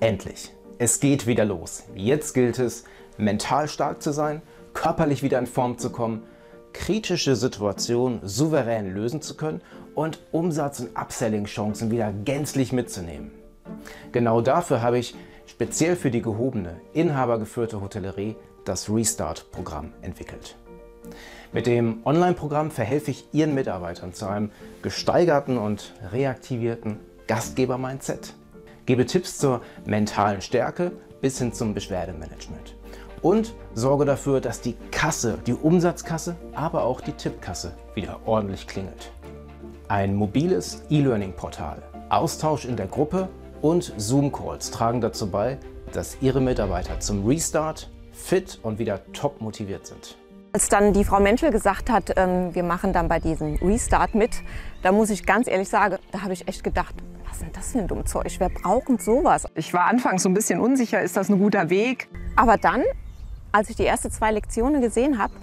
Endlich. Es geht wieder los. Jetzt gilt es, mental stark zu sein, körperlich wieder in Form zu kommen, kritische Situationen souverän lösen zu können und Umsatz- und Upselling-Chancen wieder gänzlich mitzunehmen. Genau dafür habe ich speziell für die gehobene, inhabergeführte Hotellerie das Restart-Programm entwickelt. Mit dem Online-Programm verhelfe ich Ihren Mitarbeitern zu einem gesteigerten und reaktivierten Gastgeber-Mindset, gebe Tipps zur mentalen Stärke bis hin zum Beschwerdemanagement und sorge dafür, dass die Kasse, die Umsatzkasse, aber auch die Tippkasse wieder ordentlich klingelt. Ein mobiles E-Learning-Portal, Austausch in der Gruppe und Zoom-Calls tragen dazu bei, dass Ihre Mitarbeiter zum Restart fit und wieder top motiviert sind. Als dann die Frau Menschel gesagt hat, ähm, wir machen dann bei diesem Restart mit, da muss ich ganz ehrlich sagen, da habe ich echt gedacht, was ist denn das für ein dummes Zeug? Wer braucht denn sowas? Ich war anfangs so ein bisschen unsicher, ist das ein guter Weg? Aber dann, als ich die ersten zwei Lektionen gesehen habe,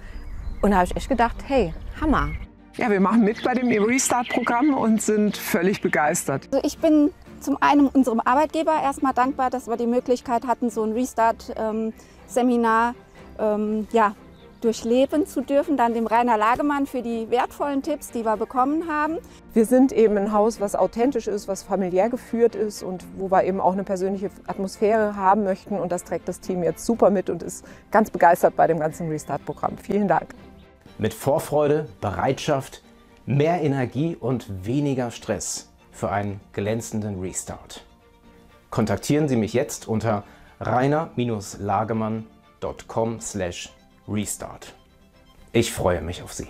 und habe ich echt gedacht, hey, Hammer. Ja, wir machen mit bei dem Restart-Programm und sind völlig begeistert. Also ich bin zum einen unserem Arbeitgeber erstmal dankbar, dass wir die Möglichkeit hatten, so ein Restart-Seminar ähm, ja, durchleben zu dürfen. Dann dem Rainer Lagemann für die wertvollen Tipps, die wir bekommen haben. Wir sind eben ein Haus, was authentisch ist, was familiär geführt ist und wo wir eben auch eine persönliche Atmosphäre haben möchten. Und das trägt das Team jetzt super mit und ist ganz begeistert bei dem ganzen Restart-Programm. Vielen Dank. Mit Vorfreude, Bereitschaft, mehr Energie und weniger Stress für einen glänzenden Restart. Kontaktieren Sie mich jetzt unter rainer-lagemann.com/restart. Ich freue mich auf Sie.